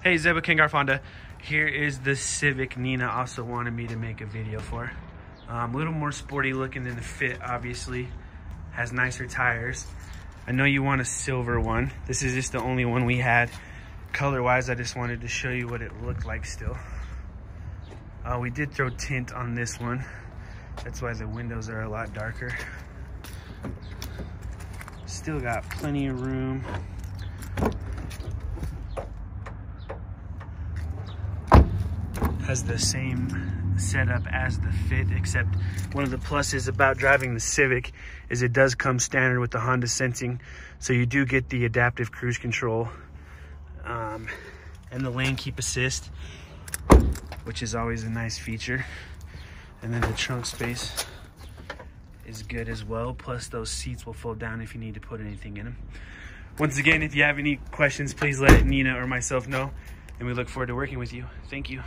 Hey, Zeba King Garfonda. Here is the Civic Nina also wanted me to make a video for. Um, a little more sporty looking than the Fit, obviously. Has nicer tires. I know you want a silver one. This is just the only one we had. Color-wise, I just wanted to show you what it looked like still. Uh, we did throw tint on this one. That's why the windows are a lot darker. Still got plenty of room. Has the same setup as the Fit, except one of the pluses about driving the Civic is it does come standard with the Honda Sensing. So you do get the adaptive cruise control um, and the lane keep assist, which is always a nice feature. And then the trunk space is good as well. Plus those seats will fold down if you need to put anything in them. Once again, if you have any questions, please let Nina or myself know. And we look forward to working with you. Thank you.